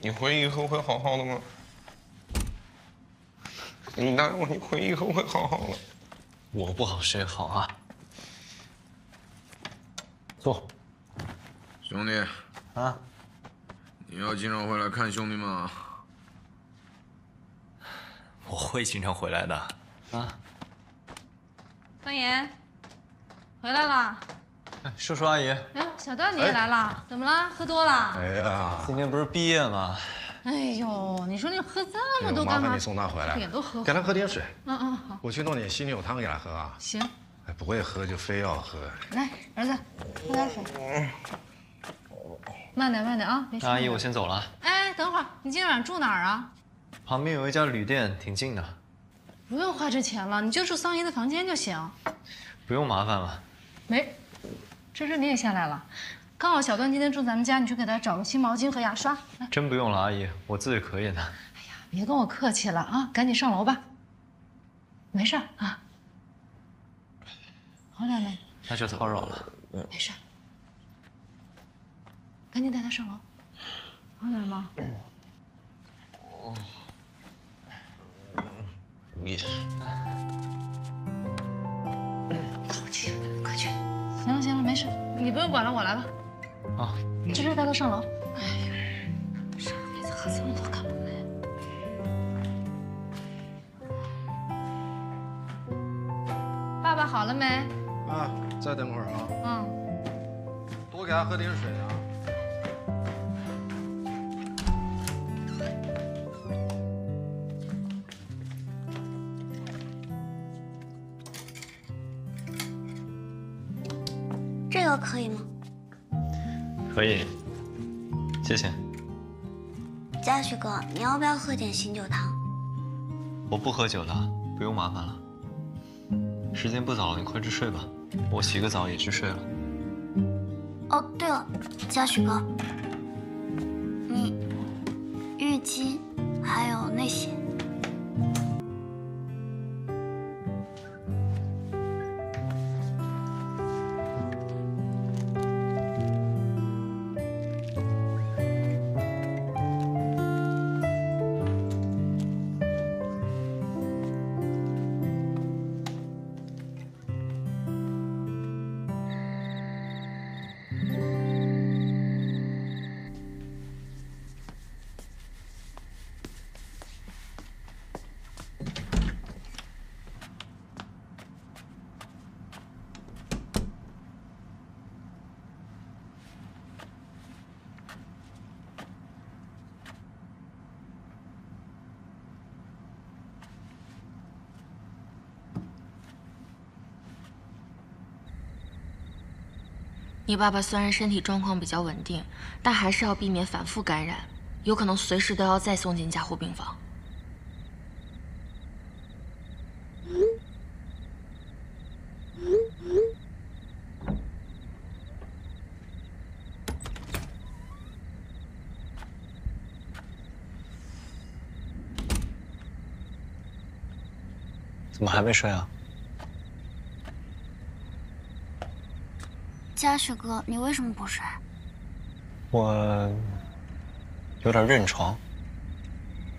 你回以后会好好的吗？你答应我，你回以后会好好的。我不好谁好啊？坐。兄弟，啊，你要经常回来看兄弟们。我会经常回来的。啊，方言，回来了。叔叔阿姨。哎，小段你也来了？怎么了？喝多了？哎呀，今天不是毕业吗？哎呦，你说你喝这么多干嘛？麻烦你送他回来，点都喝。给他喝点水。嗯嗯，好。我去弄点犀牛汤给他喝啊。行。哎，不会喝就非要喝。来，儿子，喝点水。慢点，慢点啊！别阿姨，我先走了。哎，等会儿，你今天晚上住哪儿啊？旁边有一家旅店，挺近的。不用花这钱了，你就住桑姨的房间就行。不用麻烦了。没，这是你也下来了。刚好小段今天住咱们家，你去给他找个新毛巾和牙刷。真不用了，阿姨，我自己可以的。哎呀，别跟我客气了啊，赶紧上楼吧。没事啊，好点没？那就叨扰了。没事，赶紧带他上楼。好点吗？哦。你。不用管了，我来吧。啊，这事带他上楼。哎呀，上辈子喝这么多干嘛呀？爸爸好了没？啊，再等会儿啊。嗯。多给他喝点水啊。个可以吗？可以，谢谢。嘉许哥，你要不要喝点醒酒汤？我不喝酒的，不用麻烦了。时间不早了，你快去睡吧。我洗个澡也去睡了。哦，对了，嘉许哥，你浴巾还有那些。你爸爸虽然身体状况比较稳定，但还是要避免反复感染，有可能随时都要再送进加护病房。怎么还没睡啊？嘉许哥，你为什么不睡？我有点认床，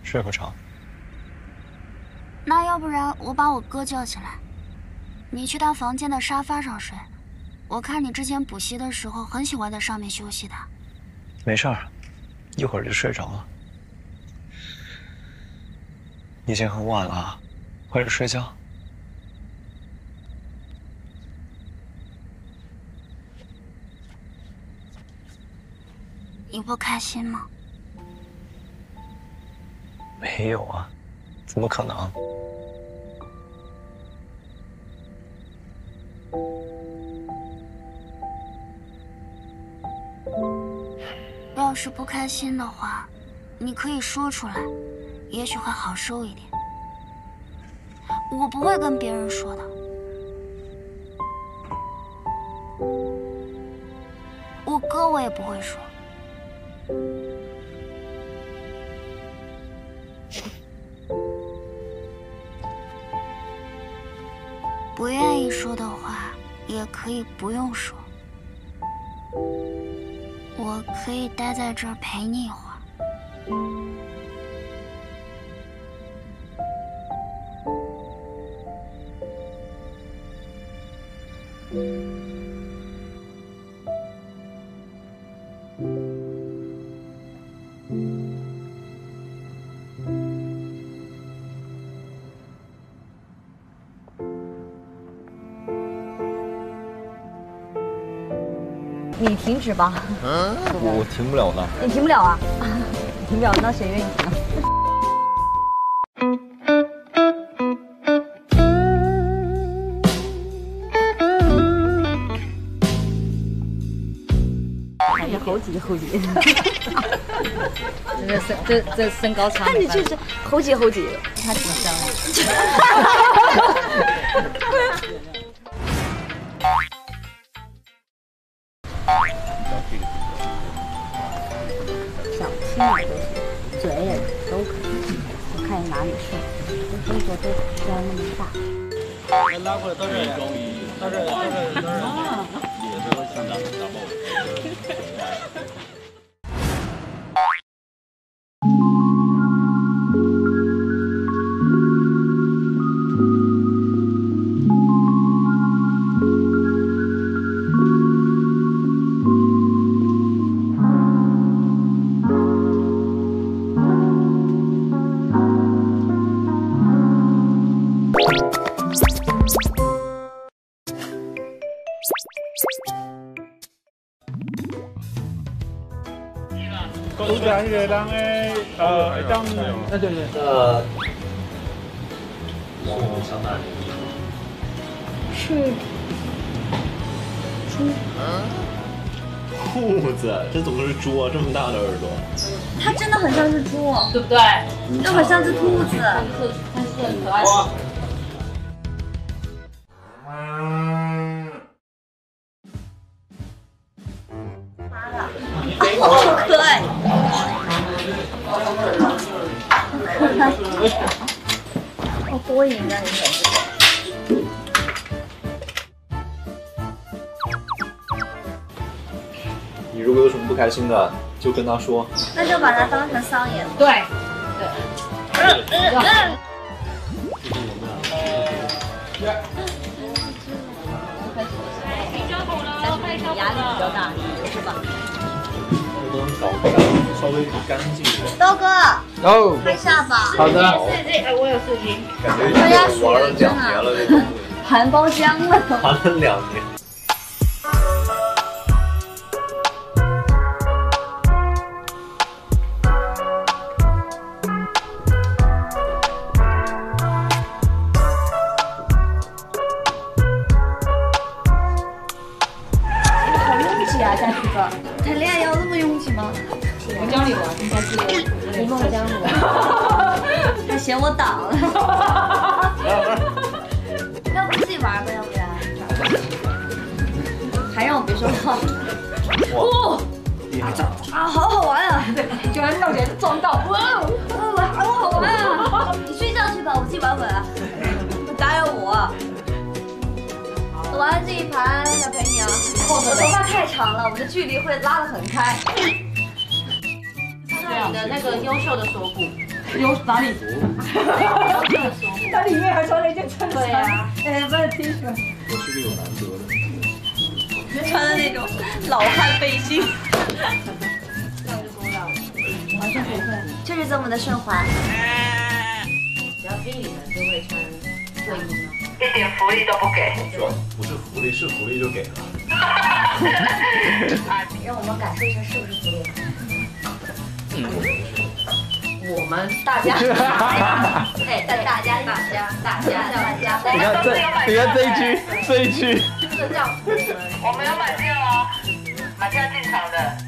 睡不着。那要不然我把我哥叫起来，你去他房间的沙发上睡。我看你之前补习的时候很喜欢在上面休息的。没事儿，一会儿就睡着了。已经很晚了，快点睡觉。你不开心吗？没有啊，怎么可能？要是不开心的话，你可以说出来，也许会好受一点。我不会跟别人说的，我哥我也不会说。不愿意说的话，也可以不用说。我可以待在这儿陪你一会儿。你停止吧，我停不了的。你停不了啊，你停不了，那谁愿意停啊？看着猴急猴急，这身这这身高差，看着就是猴急猴急，他挺像的。小气嘛都行，嘴也都可以，我看你哪里顺，这动作都不要那么大。拉过来到这儿，到这儿，到这儿，到这儿。也是想打打爆。都是那个人诶，呃，当，呃，对对。呃？是猪，兔子，这怎么是猪啊？这么大的耳朵。它真的很像是猪，对不对？就很像只兔子。它是它是很可爱好多赢啊！你们你如果有什么不开心的，就跟他说。那就把它当成桑野。对，压力比较大，是吧？能不能搞干稍微干净一点？刀哥，哦，拍下吧。好的。哎我有视频。感觉已经玩了两年了，这东西。含包浆了。玩了两年。嫌我挡了。要不自己玩吧，要不然。还让我别说话。哇，厉害！啊，好好玩啊！对居然让人撞到，哇！哇，好好玩啊！你睡觉去吧，我自己玩会不。打扰我。我玩这一盘要陪你啊。我头发太长了，我们的距离会拉得很开。看看你的那个优秀的锁骨，有哪里？它里面还穿了一件衬衫。对呀，哎，不是 T 恤，我是个有难得的。穿的那种老汉背心。完全不会，就是这么的顺滑。只要经理们就会穿卫衣吗？一点福利都不给。不是福利，是福利就给了。让我们感受一下是不是福利。我们大家，哎，大大家大家大家大家，你看这，你看这一区，这一区。这个叫我们。我们有买票哦，买票进场的。